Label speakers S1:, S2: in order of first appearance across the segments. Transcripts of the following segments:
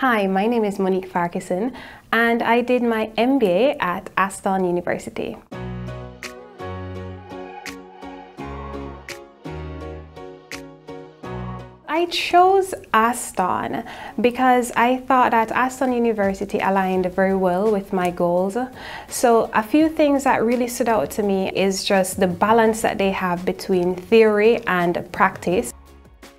S1: Hi, my name is Monique Farquharson and I did my MBA at Aston University. I chose Aston because I thought that Aston University aligned very well with my goals. So a few things that really stood out to me is just the balance that they have between theory and practice.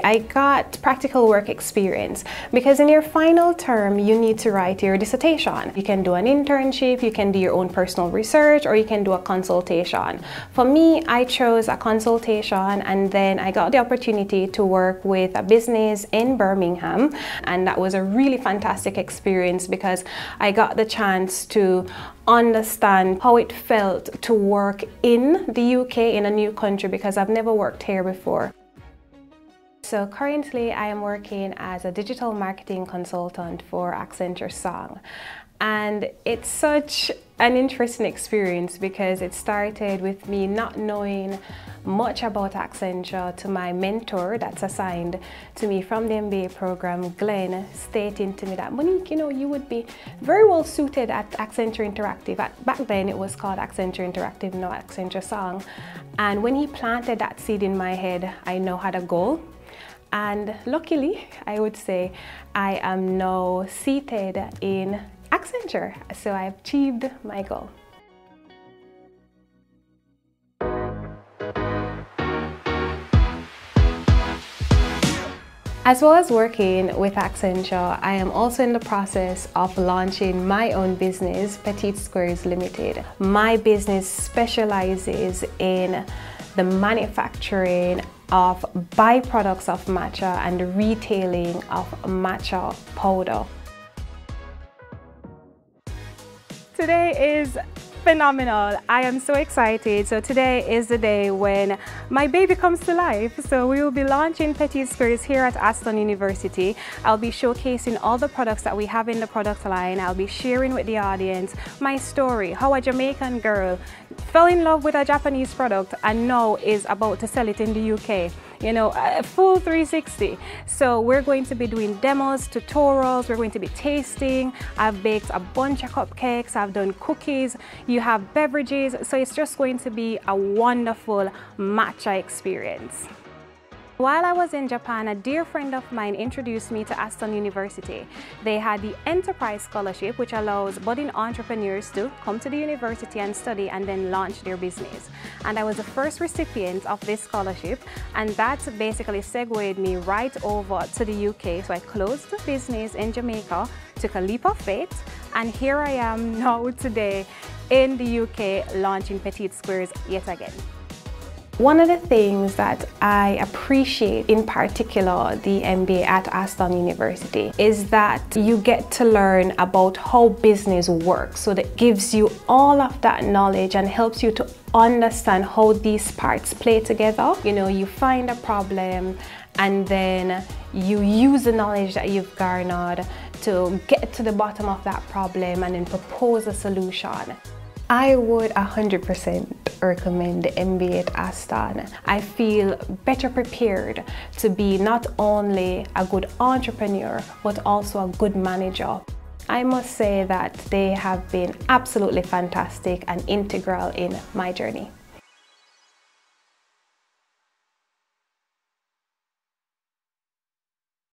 S1: I got practical work experience because in your final term you need to write your dissertation. You can do an internship, you can do your own personal research or you can do a consultation. For me, I chose a consultation and then I got the opportunity to work with a business in Birmingham and that was a really fantastic experience because I got the chance to understand how it felt to work in the UK in a new country because I've never worked here before. So currently I am working as a digital marketing consultant for Accenture Song. And it's such an interesting experience because it started with me not knowing much about Accenture to my mentor that's assigned to me from the MBA program, Glenn, stating to me that Monique, you know, you would be very well suited at Accenture Interactive. Back then it was called Accenture Interactive, now Accenture Song. And when he planted that seed in my head, I now had a goal and luckily, I would say, I am now seated in Accenture. So I've achieved my goal. As well as working with Accenture, I am also in the process of launching my own business, Petite Squares Limited. My business specializes in the manufacturing of byproducts of matcha and the retailing of matcha powder. Today is phenomenal. I am so excited. So today is the day when my baby comes to life. So we will be launching Petite Squares here at Aston University. I'll be showcasing all the products that we have in the product line. I'll be sharing with the audience my story, how a Jamaican girl fell in love with a Japanese product and now is about to sell it in the UK you know, a full 360. So we're going to be doing demos, tutorials, we're going to be tasting. I've baked a bunch of cupcakes, I've done cookies, you have beverages. So it's just going to be a wonderful matcha experience. While I was in Japan, a dear friend of mine introduced me to Aston University. They had the Enterprise Scholarship, which allows budding entrepreneurs to come to the university and study and then launch their business. And I was the first recipient of this scholarship, and that basically segued me right over to the UK. So I closed the business in Jamaica, took a leap of faith, and here I am now today in the UK launching Petite Squares yet again. One of the things that I appreciate in particular the MBA at Aston University is that you get to learn about how business works. So that gives you all of that knowledge and helps you to understand how these parts play together. You know, you find a problem and then you use the knowledge that you've garnered to get to the bottom of that problem and then propose a solution. I would 100% recommend the MBA at Aston. I feel better prepared to be not only a good entrepreneur, but also a good manager. I must say that they have been absolutely fantastic and integral in my journey.